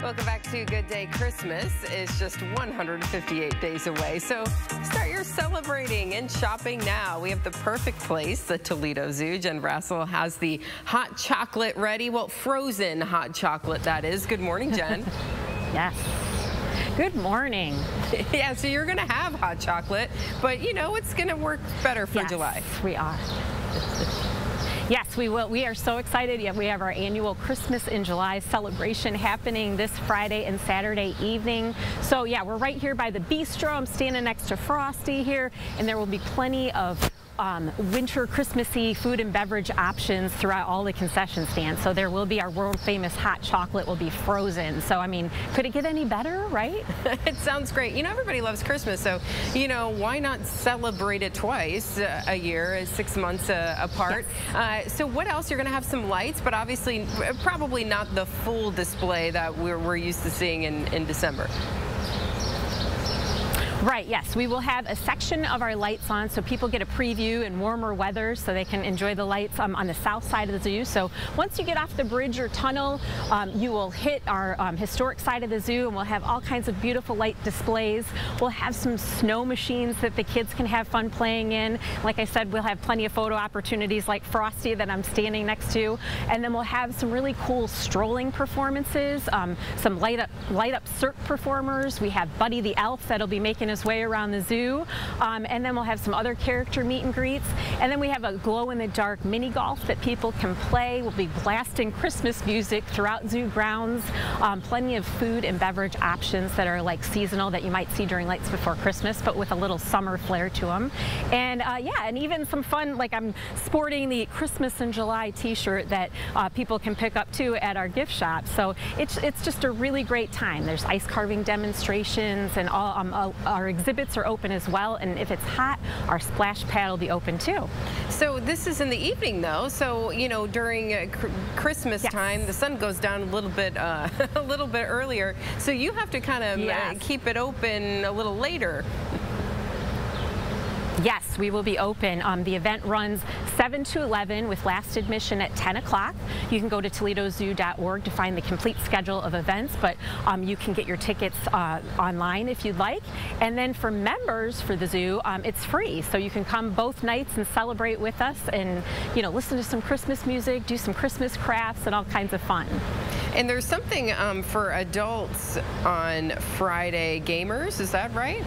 Welcome back to Good Day Christmas. It's just 158 days away. So start your celebrating and shopping now. We have the perfect place, the Toledo Zoo. Jen Brassil has the hot chocolate ready. Well, frozen hot chocolate, that is. Good morning, Jen. yes. Good morning. yeah, so you're going to have hot chocolate, but you know, it's going to work better for yes, July. we are. Yes, we will. We are so excited. We have our annual Christmas in July celebration happening this Friday and Saturday evening. So yeah, we're right here by the bistro. I'm standing next to Frosty here, and there will be plenty of um, winter Christmassy food and beverage options throughout all the concession stands. So there will be our world famous hot chocolate will be frozen. So I mean, could it get any better, right? it sounds great. You know, everybody loves Christmas, so you know, why not celebrate it twice uh, a year, six months uh, apart? Yes. Uh, so what else? You're going to have some lights, but obviously probably not the full display that we're, we're used to seeing in, in December. Right, yes. We will have a section of our lights on so people get a preview in warmer weather so they can enjoy the lights um, on the south side of the zoo. So once you get off the bridge or tunnel, um, you will hit our um, historic side of the zoo and we'll have all kinds of beautiful light displays. We'll have some snow machines that the kids can have fun playing in. Like I said, we'll have plenty of photo opportunities like Frosty that I'm standing next to. And then we'll have some really cool strolling performances, um, some light up, light up Cirque performers. We have Buddy the Elf that'll be making his way around the zoo. Um, and then we'll have some other character meet and greets. And then we have a glow-in-the-dark mini golf that people can play. We'll be blasting Christmas music throughout zoo grounds. Um, plenty of food and beverage options that are like seasonal that you might see during Lights Before Christmas, but with a little summer flair to them. And uh, yeah, and even some fun, like I'm sporting the Christmas in July t-shirt that uh, people can pick up too at our gift shop. So it's, it's just a really great time. There's ice carving demonstrations and all um, uh, our exhibits are open as well. And if it's hot, our splash pad will be open too. So this is in the evening though. So, you know, during uh, Christmas yes. time, the sun goes down a little bit, uh, a little bit earlier. So you have to kind of uh, keep it open a little later. Yes, we will be open. Um, the event runs 7 to 11 with last admission at 10 o'clock. You can go to toledozoo.org to find the complete schedule of events, but um, you can get your tickets uh, online if you'd like. And then for members for the zoo, um, it's free. So you can come both nights and celebrate with us and, you know, listen to some Christmas music, do some Christmas crafts and all kinds of fun. And there's something um, for adults on Friday Gamers, is that right?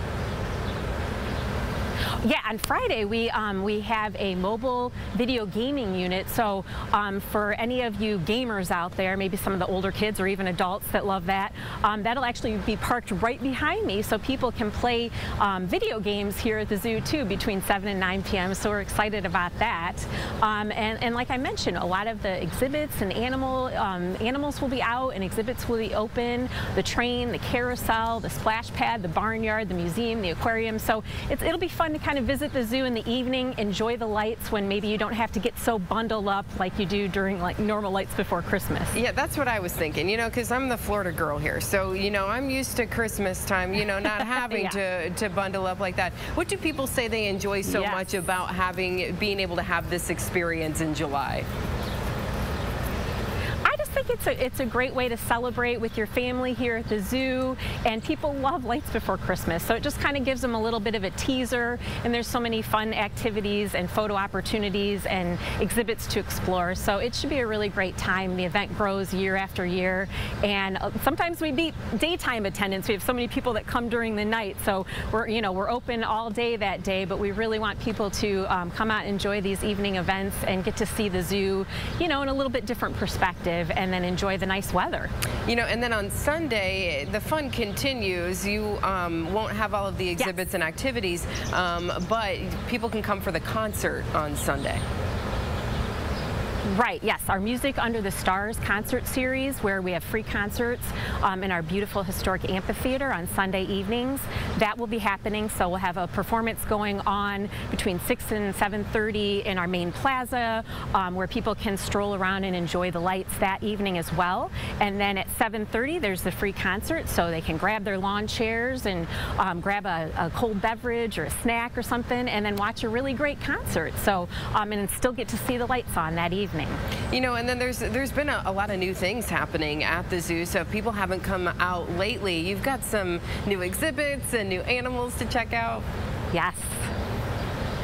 Yeah, on Friday we um, we have a mobile video gaming unit. So um, for any of you gamers out there, maybe some of the older kids or even adults that love that, um, that'll actually be parked right behind me, so people can play um, video games here at the zoo too between 7 and 9 p.m. So we're excited about that. Um, and, and like I mentioned, a lot of the exhibits and animal um, animals will be out and exhibits will be open. The train, the carousel, the splash pad, the barnyard, the museum, the aquarium. So it'll be fun to kind of visit the zoo in the evening, enjoy the lights when maybe you don't have to get so bundled up like you do during like normal lights before Christmas. Yeah, that's what I was thinking, you know, because I'm the Florida girl here. So, you know, I'm used to Christmas time, you know, not having yeah. to, to bundle up like that. What do people say they enjoy so yes. much about having, being able to have this experience in July? Think it's a, it's a great way to celebrate with your family here at the zoo, and people love lights before Christmas, so it just kind of gives them a little bit of a teaser, and there's so many fun activities and photo opportunities and exhibits to explore, so it should be a really great time. The event grows year after year, and uh, sometimes we beat daytime attendance. We have so many people that come during the night, so we're, you know, we're open all day that day, but we really want people to um, come out and enjoy these evening events and get to see the zoo, you know, in a little bit different perspective. And then enjoy the nice weather. You know, and then on Sunday, the fun continues. You um, won't have all of the exhibits yes. and activities, um, but people can come for the concert on Sunday. Right, yes. Our Music Under the Stars concert series where we have free concerts um, in our beautiful historic amphitheater on Sunday evenings. That will be happening, so we'll have a performance going on between 6 and 7.30 in our main plaza um, where people can stroll around and enjoy the lights that evening as well. And then at 7.30 there's the free concert, so they can grab their lawn chairs and um, grab a, a, cold beverage or a snack or something and then watch a really great concert. So, um, and still get to see the lights on that evening. You know, and then there's there's been a, a, lot of new things happening at the zoo. So if people haven't come out lately, you've got some new exhibits and new animals to check out. Yes.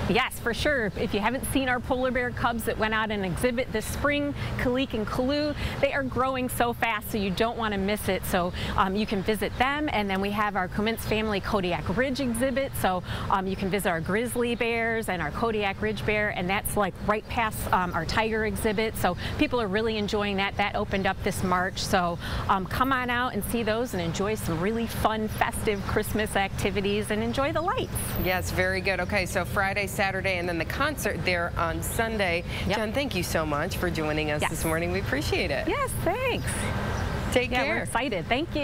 Yes, for sure. If you haven't seen our polar bear cubs that went out and exhibit this spring, Kalik and Kalu, they are growing so fast so you don't want to miss it. So um, you can visit them and then we have our Comintz family Kodiak Ridge exhibit. So um, you can visit our grizzly bears and our Kodiak Ridge bear and that's like right past um, our tiger exhibit. So people are really enjoying that. That opened up this March. So um, come on out and see those and enjoy some really fun festive Christmas activities and enjoy the lights. Yes, very good. Okay, so Friday, Saturday, and then the concert there on Sunday. Yep. Jen, thank you so much for joining us yes. this morning. We appreciate it. Yes, thanks. Take yeah, care. We're excited. Thank you.